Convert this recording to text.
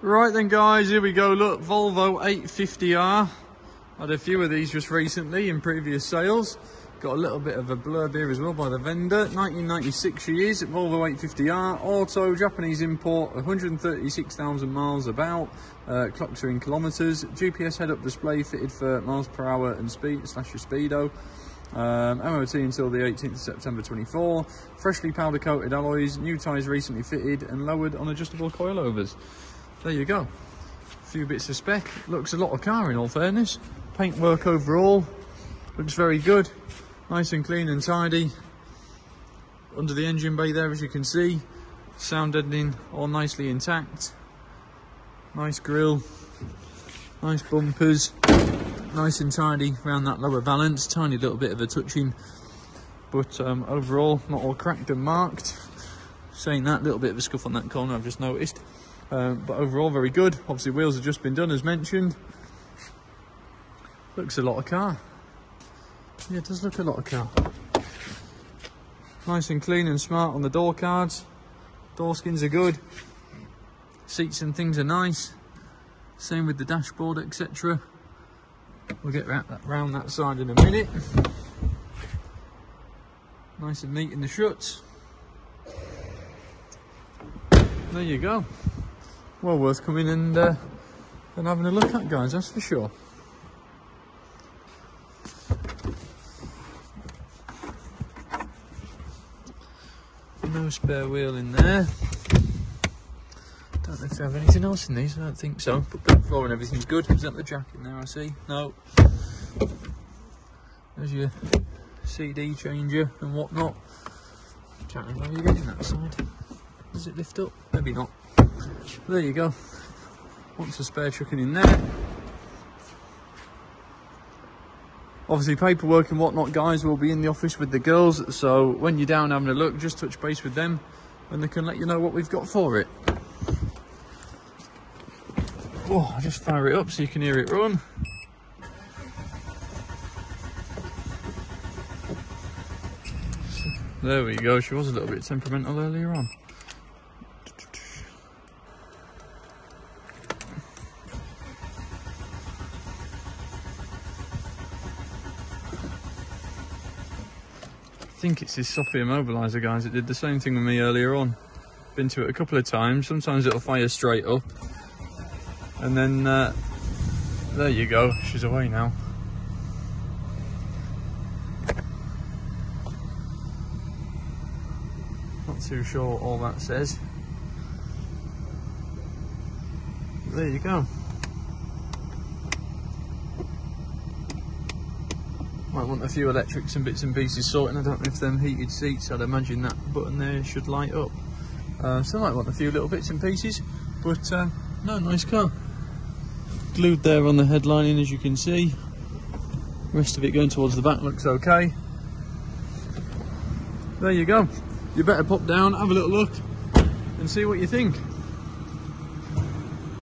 Right then guys, here we go. Look, Volvo 850R. Had a few of these just recently in previous sales. Got a little bit of a blurb here as well by the vendor. 1996 she is, Volvo 850R, auto, Japanese import, 136,000 miles about, uh, clocks are in kilometres, GPS head-up display fitted for miles per hour and speed slash your speedo. Um, MOT until the 18th of September 24. Freshly powder coated alloys, new tyres recently fitted and lowered on adjustable coilovers. There you go. A few bits of spec. Looks a lot of car in all fairness. Paintwork overall. Looks very good. Nice and clean and tidy. Under the engine bay there as you can see. Sound deadening all nicely intact. Nice grille. Nice bumpers. Nice and tidy around that lower valance. Tiny little bit of a touching. But um, overall not all cracked and marked. Saying that, little bit of a scuff on that corner I've just noticed. Um, but overall, very good. Obviously, wheels have just been done, as mentioned. Looks a lot of car. Yeah, it does look a lot of car. Nice and clean and smart on the door cards. Door skins are good. Seats and things are nice. Same with the dashboard, etc. We'll get round that side in a minute. Nice and neat in the struts. There you go well worth coming and, uh, and having a look at, guys, that's for sure. No spare wheel in there. Don't know if they have anything else in these, I don't think so. But the floor and everything's good. Is that the jack in there, I see? No. There's your CD changer and whatnot. Chatting while you're getting that side. Does it lift up? Maybe not. There you go. Wants a spare chucking in there. Obviously paperwork and whatnot guys will be in the office with the girls so when you're down having a look just touch base with them and they can let you know what we've got for it. Oh, I'll just fire it up so you can hear it run. There we go, she was a little bit temperamental earlier on. Think it's this software immobilizer, guys. It did the same thing with me earlier on. Been to it a couple of times. Sometimes it'll fire straight up. And then, uh, there you go. She's away now. Not too sure what all that says. There you go. Might want a few electrics and bits and pieces sorting. I don't know if them heated seats, I'd imagine that button there should light up. Uh, so I might want a few little bits and pieces, but uh, no, nice car. Glued there on the headlining as you can see. Rest of it going towards the back looks okay. There you go. You better pop down, have a little look and see what you think.